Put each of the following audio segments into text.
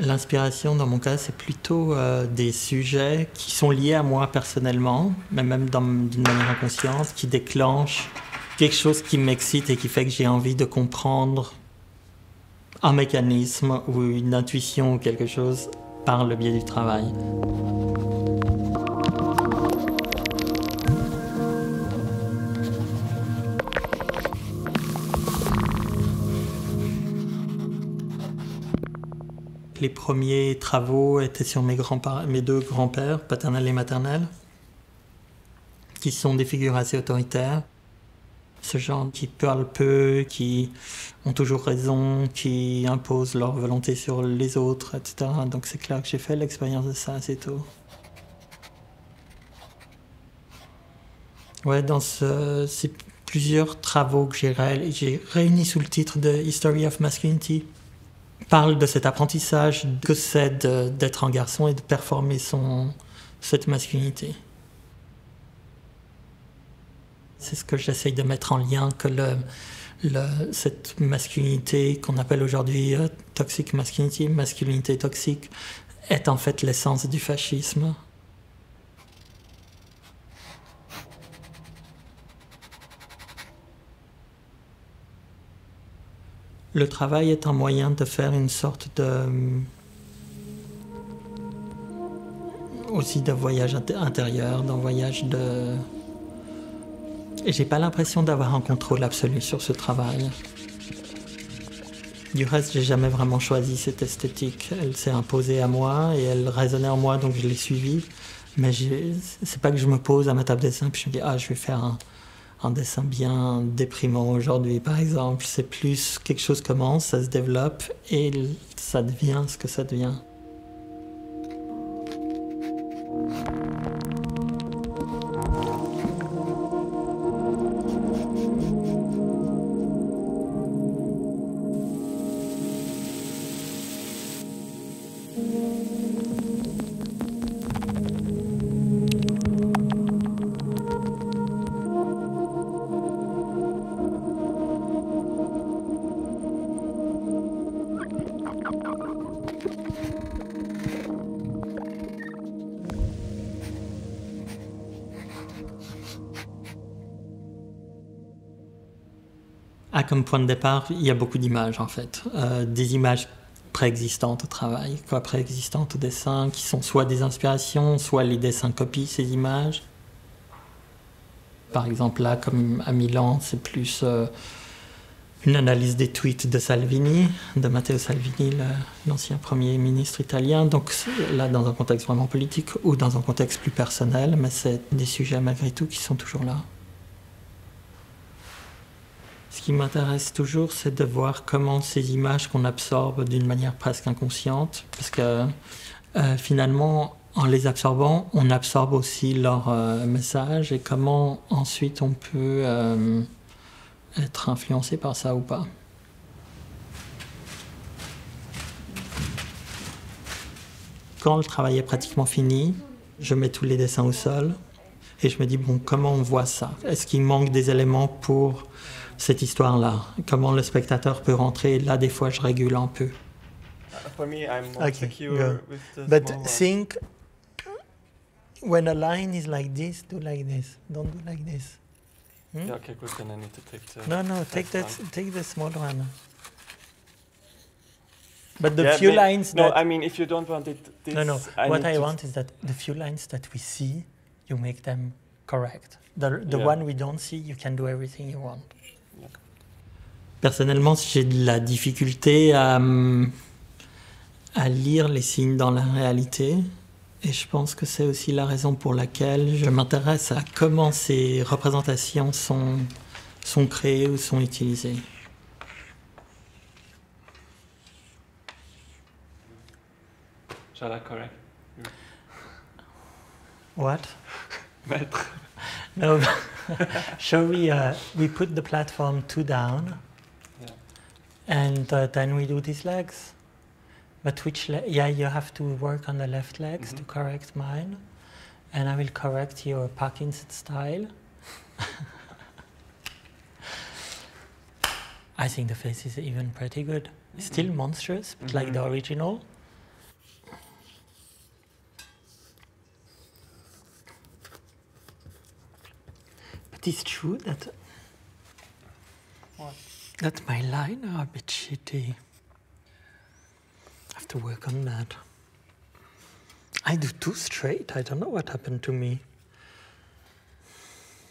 L'inspiration, dans mon cas, c'est plutôt euh, des sujets qui sont liés à moi personnellement, mais même d'une manière inconsciente, qui déclenchent quelque chose qui m'excite et qui fait que j'ai envie de comprendre un mécanisme ou une intuition ou quelque chose par le biais du travail. Les premiers travaux étaient sur mes, deux grands-pères, paternels et maternels, qui sont des figures assez autoritaires. Ce genre qui parlent peu, qui ont toujours raison, qui imposent leur volonté sur les autres, etc. Donc c'est clair que j'ai fait l'expérience de ça assez tôt. Ouais, dans ce, ces plusieurs travaux que j'ai réunis sous le titre de History of Masculinity, parle de cet apprentissage que c'est d'être un garçon et de performer son, cette masculinité. C'est ce que j'essaye de mettre en lien, que cette masculinité qu'on appelle aujourd'hui euh, toxic masculinity, masculinité toxique, est en fait l'essence du fascisme. Le travail est un moyen de faire une sorte de aussi de voyage intérieur, d'un voyage de et j'ai pas l'impression d'avoir un contrôle absolu sur ce travail. Du reste, j'ai jamais vraiment choisi cette esthétique. Elle s'est imposée à moi et elle résonnait en moi, donc je l'ai suivie. Mais c'est pas que je me pose à ma table de dessin puis je me dis ah je vais faire un, un dessin bien déprimant aujourd'hui, par exemple. C'est plus quelque chose commence, ça se développe et ça devient ce que ça devient. Ah, comme point de départ, il y a beaucoup d'images en fait. Euh, des images préexistantes au travail, quoi, préexistantes au dessin, qui sont soit des inspirations, soit les dessins copient ces images. Par exemple, là, comme à Milan, c'est plus euh, une analyse des tweets de Salvini, de Matteo Salvini, l'ancien Premier ministre italien. Donc là, dans un contexte vraiment politique ou dans un contexte plus personnel, mais c'est des sujets malgré tout qui sont toujours là. Ce qui m'intéresse toujours, c'est de voir comment ces images qu'on absorbe d'une manière presque inconsciente, parce que euh, finalement, en les absorbant, on absorbe aussi leur euh, message et comment ensuite on peut euh, être influencé par ça ou pas. Quand le travail est pratiquement fini, je mets tous les dessins au sol et je me dis, bon, comment on voit ça? Est-ce qu'il manque des éléments pour cette histoire-là. Comment le spectateur peut rentrer. Là, des fois, je régule un peu. For me, I'm okay, secure with the But think when a line is like this, do like this. Don't do like this. Hmm? Yeah, okay, good. Then I need to take the. No, no, take that. Take the small one. But the yeah, few lines. No, I mean, if you don't want it. This, no, no. I what I want is that the few lines that we see, you make them correct. The the yeah. one we don't see, you can do everything you want. Personnellement, j'ai de la difficulté à, à lire les signes dans la réalité. Et je pense que c'est aussi la raison pour laquelle je m'intéresse à comment ces représentations sont, sont créées ou sont utilisées. Shall I correct? What? Maître. No. Shall we, uh, we put the platform two down? And uh, then we do these legs. But which, yeah, you have to work on the left legs mm -hmm. to mm-hmm. correct mine. And I will correct your Parkinson style. I think the face is even pretty good. Still monstrous, but mm -hmm. like the mm-hmm. original. Is true that What? that my line ah, are a bit shitty. I have to work on that. I do too straight. I don't know what happened to me.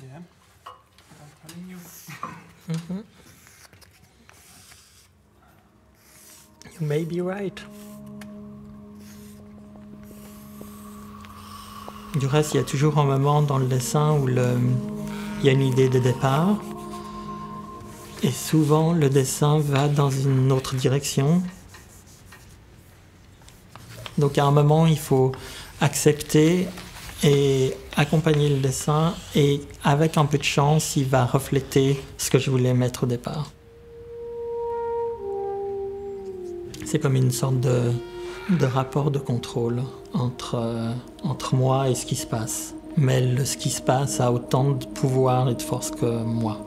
Yeah. I'm telling you. Mm-hmm. You may be right. Du reste, il y a toujours un moment dans le dessin où le- il y a une idée de départ. Et souvent, le dessin va dans une autre direction. Donc, à un moment, il faut accepter et accompagner le dessin. Et avec un peu de chance, il va refléter ce que je voulais mettre au départ. C'est comme une sorte de, rapport de contrôle euh, entre moi et ce qui se passe. Mais ce qui se passe a autant de pouvoir et de force que moi.